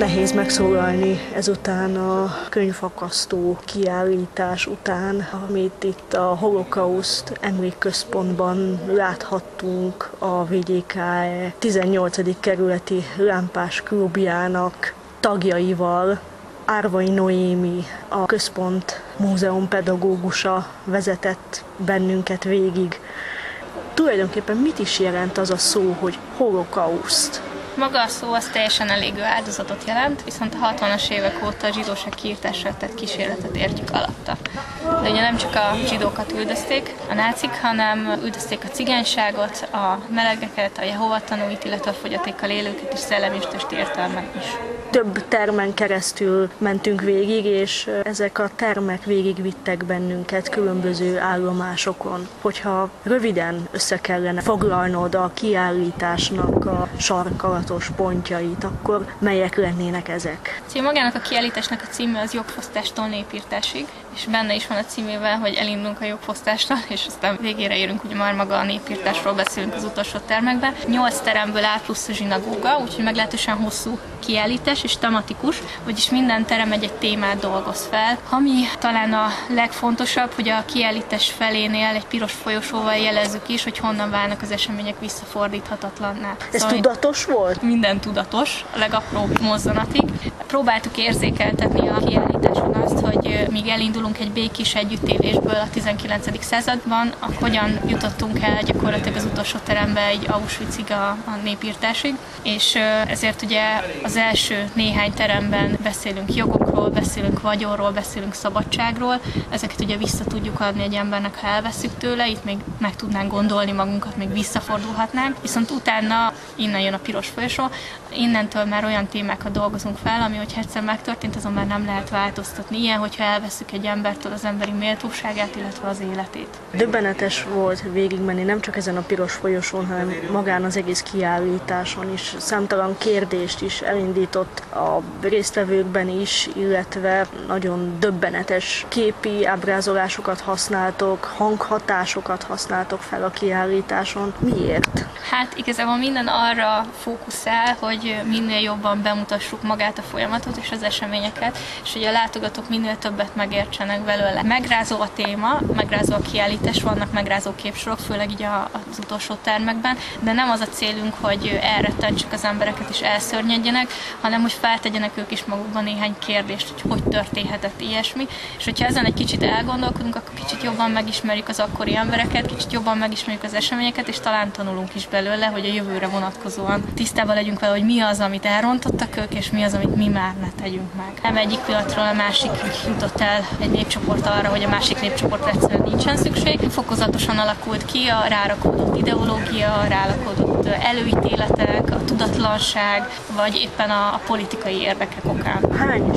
Nehéz megszólalni ezután a könyvfakasztó kiállítás után, amit itt a Holokauszt emlékközpontban láthattunk a VGKE 18. kerületi lámpás klubjának tagjaival, Árvai Noémi, a központ múzeum pedagógusa vezetett bennünket végig. Tulajdonképpen mit is jelent az a szó, hogy holokauszt? Maga a szó az teljesen elégő áldozatot jelent, viszont a 60-as évek óta a zsidóság kiirtásra tett kísérletet értjük alatta. De ugye nem csak a zsidókat üldözték a nácik, hanem üldözték a cigányságot, a melegeket, a Jehova tanúit, illetve a fogyatékkal élőket és szellemi és testi értelmen is több termen keresztül mentünk végig, és ezek a termek végigvittek bennünket különböző állomásokon. Hogyha röviden össze kellene foglalnod a kiállításnak a sarkalatos pontjait, akkor melyek lennének ezek? Szóval magának a kiállításnak a címe az jogfosztástól népírtásig, és benne is van a címében, hogy elindulunk a jogfosztástól, és aztán végére érünk, ugye már maga a népírtásról beszélünk az utolsó termekben. Nyolc teremből áll plusz a zsinagóga, úgyhogy meglehetősen hosszú kiállítás és tematikus, vagyis minden terem egy, egy témát dolgoz fel. Ami talán a legfontosabb, hogy a kiállítás felénél egy piros folyosóval jelezzük is, hogy honnan válnak az események visszafordíthatatlanná. Ez szóval tudatos volt? Minden tudatos, a legapróbb mozzanatig. Próbáltuk érzékeltetni a kiállításon azt, hogy míg elindulunk egy békés együttélésből a 19. században, hogyan jutottunk el gyakorlatilag az utolsó terembe egy Auschwitzig a, a népírtásig, és ezért ugye az első néhány teremben beszélünk jogokról, beszélünk vagyonról, beszélünk szabadságról, ezeket ugye vissza tudjuk adni egy embernek, ha elveszük tőle, itt még meg tudnánk gondolni magunkat, még visszafordulhatnánk, viszont utána innen jön a piros folyosó, innentől már olyan témákat dolgozunk fel, ami hogy egyszer megtörtént, azon már nem lehet változtatni. Ilyen, hogyha elveszük egy embertől az emberi méltóságát, illetve az életét. Döbbenetes volt végigmenni nem csak ezen a piros folyosón, hanem magán az egész kiállításon is. Számtalan kérdést is elindított a résztvevőkben is, illetve nagyon döbbenetes képi ábrázolásokat használtok, hanghatásokat használtok fel a kiállításon. Miért? Hát igazából minden arra fókuszál, hogy minél jobban bemutassuk magát a folyamatot és az eseményeket, és hogy a látogatók minél többet megértsenek belőle. Megrázó a téma, megrázó a kiállítás, vannak megrázó képsorok, főleg így az utolsó termekben, de nem az a célunk, hogy elrettentsük az embereket és elszörnyedjenek, hanem hogy feltegyenek ők is magukban néhány kérdést, hogy hogy történhetett ilyesmi, és hogyha ezen egy kicsit elgondolkodunk, akkor kicsit jobban megismerjük az akkori embereket, kicsit jobban megismerjük az eseményeket, és talán tanulunk is belőle, hogy a jövőre vonatkozóan tisztában legyünk vele, hogy mi az, amit elrontottak ők, és mi az, amit mi már ne tegyünk meg. Nem egyik pillanatról a másik jutott el egy népcsoport arra, hogy a másik népcsoport egyszerűen nincsen szükség. Fokozatosan alakult ki a rárakódott ideológia, a rárakódott előítéletek, a tudatlanság, vagy éppen a, a politikai érdekek okán. Hány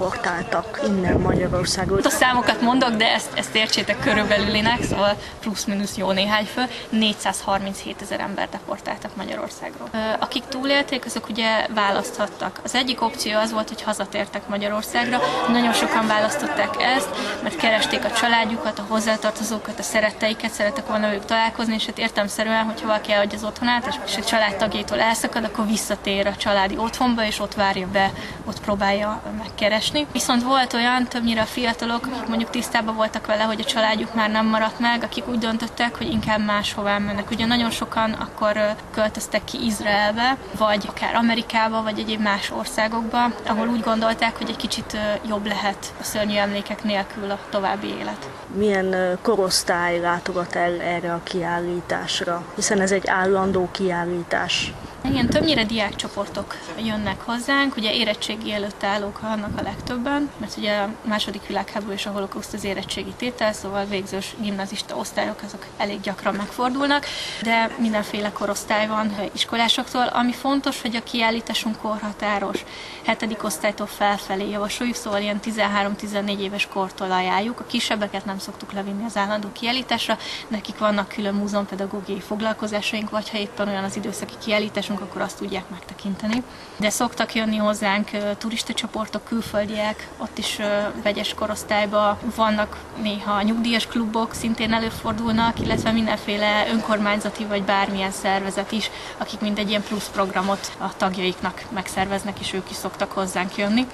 deportáltak innen Magyarországról. A számokat mondok, de ezt, ezt értsétek körülbelülinek, szóval plusz-minusz jó néhány fő, 437 ezer ember deportáltak Magyarországról. Akik túlélték, azok ugye választhattak. Az egyik opció az volt, hogy hazatértek Magyarországra. Nagyon sokan választották ezt, mert keresték a családjukat, a hozzátartozókat, a szeretteiket, szerettek volna ők találkozni, és hát értemszerűen, hogyha valaki elhagyja az otthonát, és a családtagjaitól elszakad, akkor visszatér a családi otthonba, és ott várja be, ott próbálja megkeresni. Viszont volt olyan, többnyire a fiatalok, akik mondjuk tisztában voltak vele, hogy a családjuk már nem maradt meg, akik úgy döntöttek, hogy inkább máshová mennek. Ugye nagyon sokan akkor költöztek ki Izraelbe, vagy akár Amerikába, vagy egyéb más országokba, ahol úgy gondolták, hogy egy kicsit jobb lehet a szörnyű emlékek nélkül a további élet. Milyen korosztály látogat el erre a kiállításra? Hiszen ez egy állandó kiállítás. Igen, többnyire diákcsoportok jönnek hozzánk, ugye érettségi előtt állók vannak a legtöbben, mert ugye a második világháború és a holokauszt az érettségi tétel, szóval végzős gimnazista osztályok azok elég gyakran megfordulnak, de mindenféle korosztály van iskolásoktól. Ami fontos, hogy a kiállításunk korhatáros, hetedik osztálytól felfelé javasoljuk, szóval ilyen 13-14 éves kortól ajánljuk. A kisebbeket nem szoktuk levinni az állandó kiállításra, nekik vannak külön múzeumpedagógiai foglalkozásaink, vagy ha éppen olyan az időszaki kiállítás, kiállításunk, akkor azt tudják megtekinteni. De szoktak jönni hozzánk turista csoportok, külföldiek, ott is vegyes korosztályban vannak néha nyugdíjas klubok, szintén előfordulnak, illetve mindenféle önkormányzati vagy bármilyen szervezet is, akik mind egy ilyen plusz programot a tagjaiknak megszerveznek, és ők is szoktak hozzánk jönni.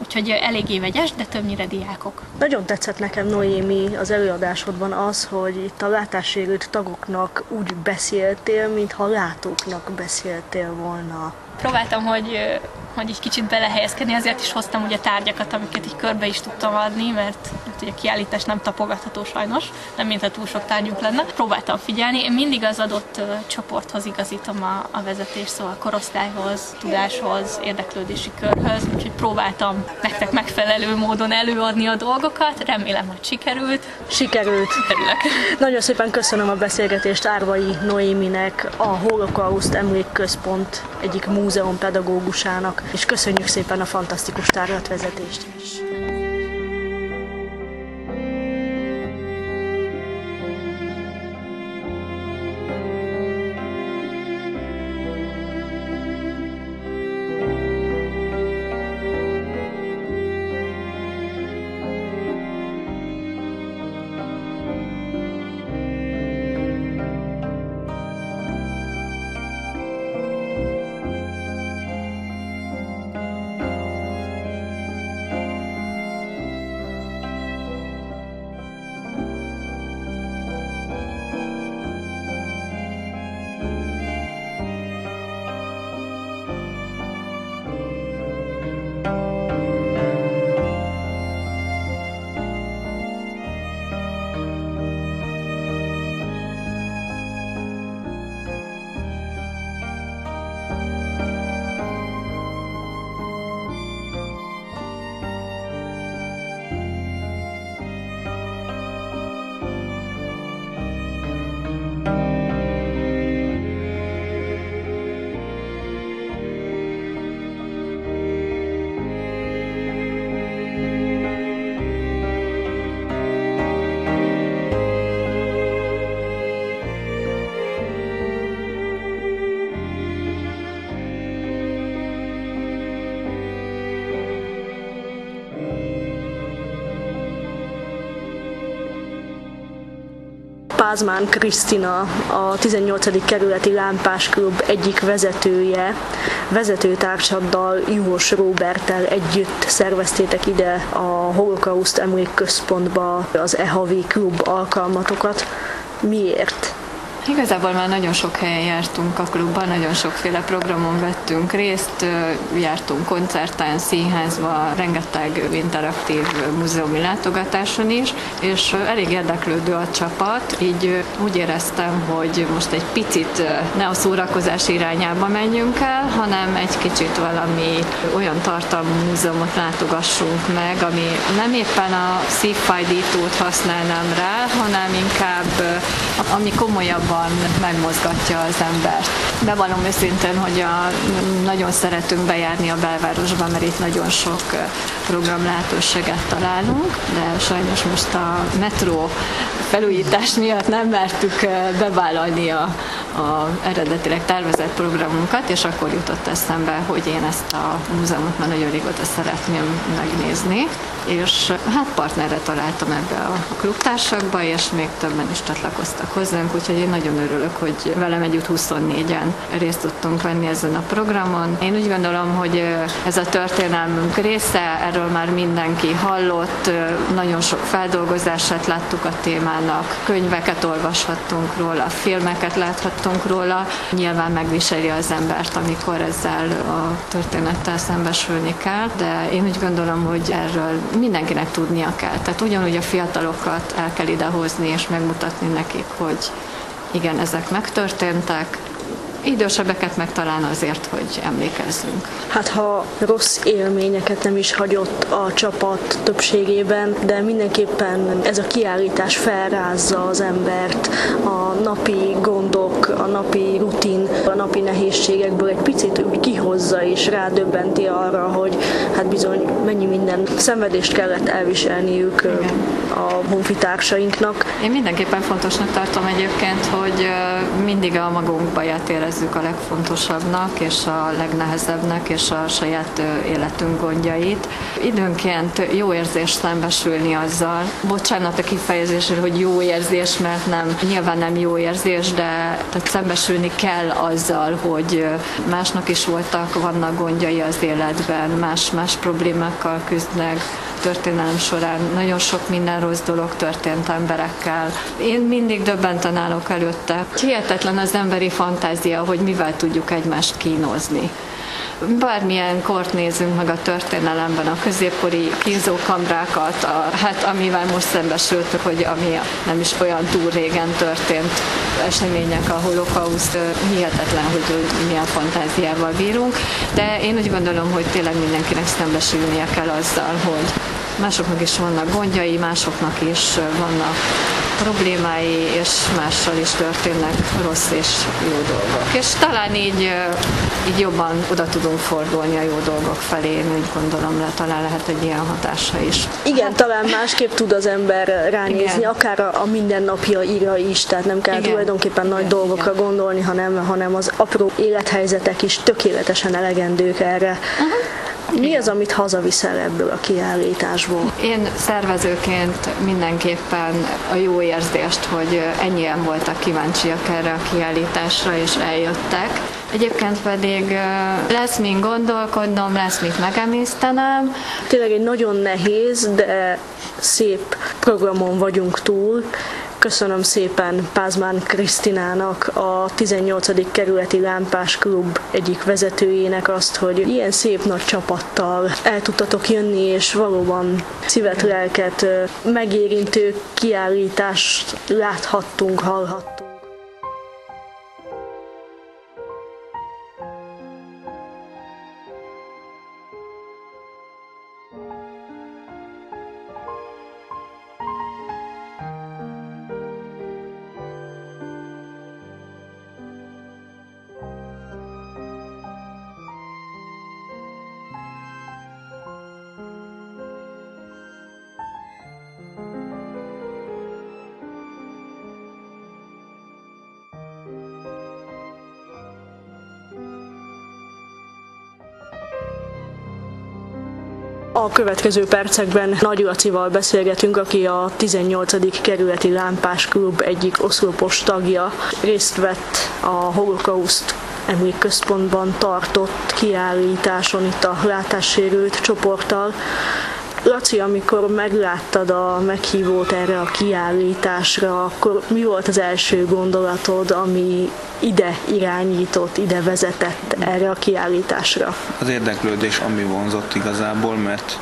Úgyhogy eléggé vegyes, de többnyire diákok. Nagyon tetszett nekem, Noémi, az előadásodban az, hogy itt a látássérült tagoknak úgy beszéltél, mintha látóknak beszéltél volna. Próbáltam, hogy hogy egy kicsit belehelyezkedni, azért is hoztam ugye tárgyakat, amiket így körbe is tudtam adni, mert, mert ugye a kiállítás nem tapogatható sajnos, nem mintha túl sok tárgyunk lenne. Próbáltam figyelni, én mindig az adott csoporthoz igazítom a, a vezetés, szóval a korosztályhoz, tudáshoz, érdeklődési körhöz, úgyhogy próbáltam nektek megfelelő módon előadni a dolgokat, remélem, hogy sikerült. Sikerült. Örülök. Nagyon szépen köszönöm a beszélgetést Árvai Noéminek, a Holokauszt Emlékközpont egyik múzeum pedagógusának és köszönjük szépen a fantasztikus tárlatvezetést is. Pázmán Krisztina, a 18. kerületi Lámpás Klub egyik vezetője, vezetőtársaddal, Juhos Róbertel együtt szerveztétek ide a Holokauszt Emlékközpontba az EHAVI klub alkalmatokat. Miért? Igazából már nagyon sok helyen jártunk a klubban, nagyon sokféle programon vettünk részt, jártunk koncerten, színházba, rengeteg interaktív múzeumi látogatáson is, és elég érdeklődő a csapat, így úgy éreztem, hogy most egy picit ne a szórakozás irányába menjünk el, hanem egy kicsit valami olyan tartalmú múzeumot látogassunk meg, ami nem éppen a szívfájdítót használnám rá, hanem inkább ami komolyabban jobban megmozgatja az embert. Bevallom őszintén, hogy a, nagyon szeretünk bejárni a belvárosba, mert itt nagyon sok program lehetőséget találunk, de sajnos most a metró felújítás miatt nem mertük bevállalni a, a eredetileg tervezett programunkat, és akkor jutott eszembe, hogy én ezt a múzeumot már nagyon régóta szeretném megnézni, és hát partnerre találtam ebbe a klubtársakba, és még többen is csatlakoztak hozzánk, úgyhogy én nagyon örülök, hogy velem együtt 24-en részt tudtunk venni ezen a programon. Én úgy gondolom, hogy ez a történelmünk része, erről már mindenki hallott, nagyon sok feldolgozását láttuk a témának, könyveket olvashattunk róla, filmeket láthattunk róla. Nyilván megviseli az embert, amikor ezzel a történettel szembesülni kell, de én úgy gondolom, hogy erről mindenkinek tudnia kell. Tehát ugyanúgy a fiatalokat el kell idehozni és megmutatni nekik, hogy igen, ezek megtörténtek, idősebbeket meg talán azért, hogy emlékezzünk. Hát ha rossz élményeket nem is hagyott a csapat többségében, de mindenképpen ez a kiállítás felrázza az embert, a napi gondok, a napi rutin, a napi nehézségekből egy picit úgy kihozza és rádöbbenti arra, hogy hát bizony mennyi minden szenvedést kellett elviselniük Igen. a honfitársainknak. Én mindenképpen fontosnak tartom egyébként, hogy mindig a magunk baját érezzük a legfontosabbnak, és a legnehezebbnek, és a saját életünk gondjait. Időnként jó érzés szembesülni azzal. Bocsánat a kifejezésről, hogy jó érzés, mert nem, nyilván nem jó érzés, de tehát szembesülni kell azzal, hogy másnak is voltak, vannak gondjai az életben, más-más problémákkal küzdnek, történelem során nagyon sok minden rossz dolog történt emberekkel. Én mindig döbbenten állok előtte. Hihetetlen az emberi fantázia, hogy mivel tudjuk egymást kínozni bármilyen kort nézünk meg a történelemben, a középkori kínzókamrákat, a, hát amivel most szembesültük, hogy ami nem is olyan túl régen történt események, a holokauszt, hihetetlen, hogy milyen fantáziával bírunk, de én úgy gondolom, hogy tényleg mindenkinek szembesülnie kell azzal, hogy másoknak is vannak gondjai, másoknak is vannak problémái, és mással is történnek rossz és jó dolgok. És talán így, így jobban oda tudunk fordulni a jó dolgok felé, én úgy gondolom, le, talán lehet egy ilyen hatása is. Igen, hát, talán másképp tud az ember ránézni, igen. akár a, a mindennapjaira is, tehát nem kell igen. tulajdonképpen igen. nagy igen. dolgokra igen. gondolni, hanem, hanem az apró élethelyzetek is tökéletesen elegendők erre. Mi az, amit hazaviszel ebből a kiállításból? Én szervezőként mindenképpen a jó érzést, hogy ennyien voltak kíváncsiak erre a kiállításra, és eljöttek. Egyébként pedig lesz mint gondolkodnom, lesz mit megemésztenem. Tényleg egy nagyon nehéz, de szép programon vagyunk túl. Köszönöm szépen Pázmán Krisztinának, a 18. kerületi lámpás klub egyik vezetőjének azt, hogy ilyen szép nagy csapattal el tudtatok jönni, és valóban szívet, lelket megérintő kiállítást láthattunk, hallhattunk. A következő percekben Nagy Lacival beszélgetünk, aki a 18. kerületi lámpás klub egyik oszlopos tagja. Részt vett a holokauszt emlékközpontban tartott kiállításon itt a látássérült csoporttal. Laci, amikor megláttad a meghívót erre a kiállításra, akkor mi volt az első gondolatod, ami ide irányított, ide vezetett erre a kiállításra? Az érdeklődés, ami vonzott igazából, mert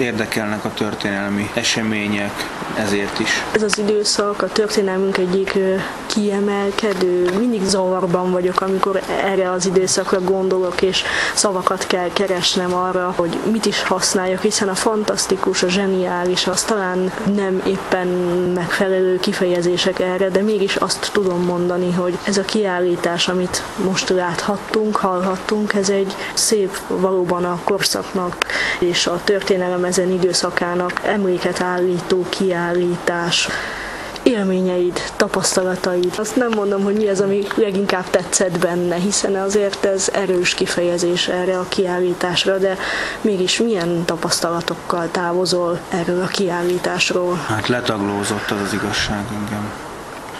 érdekelnek a történelmi események, ezért is. Ez az időszak a történelmünk egyik kiemelkedő, mindig zavarban vagyok, amikor erre az időszakra gondolok, és szavakat kell keresnem arra, hogy mit is használjak, hiszen a fantasztikus, a zseniális, az talán nem éppen megfelelő kifejezések erre, de mégis azt tudom mondani, hogy ez a kiállítás, amit most láthattunk, hallhattunk, ez egy szép valóban a korszaknak és a történelem ezen időszakának emléket állító kiállítás élményeid, tapasztalataid. Azt nem mondom, hogy mi az, ami leginkább tetszett benne, hiszen azért ez erős kifejezés erre a kiállításra, de mégis milyen tapasztalatokkal távozol erről a kiállításról? Hát letaglózott az az igazság engem.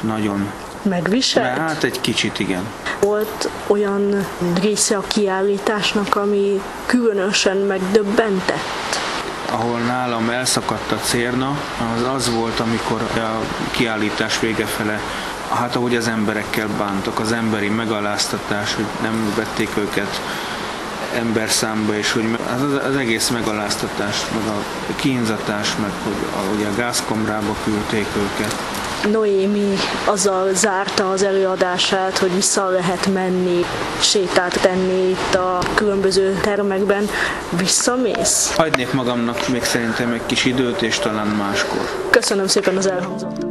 Nagyon megviselt? Hát egy kicsit igen. Volt olyan része a kiállításnak, ami különösen megdöbbentett? Ahol nálam elszakadt a cérna, az az volt, amikor a kiállítás vége fele hát ahogy az emberekkel bántak, az emberi megaláztatás, hogy nem vették őket ember számba, és hogy az, az egész megaláztatás, meg a kínzatás, meg hogy ugye a gázkomrába küldték őket. Noémi azzal zárta az előadását, hogy vissza lehet menni, sétát tenni itt a különböző termekben. Visszamész? Hagynék magamnak még szerintem egy kis időt, és talán máskor. Köszönöm szépen az elhangzottat.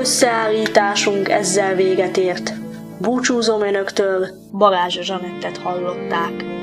Összeállításunk ezzel véget ért. Búcsúzom önöktől, Balázs Zsanettet hallották.